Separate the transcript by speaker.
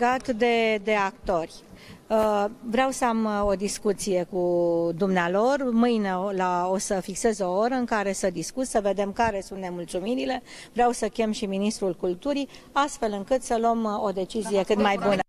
Speaker 1: Legat de, de actori, uh, vreau să am uh, o discuție cu dumnealor. Mâine la, o să fixez o oră în care să discut, să vedem care sunt nemulțumirile. Vreau să chem și Ministrul Culturii, astfel încât să luăm uh, o decizie cât mai bună.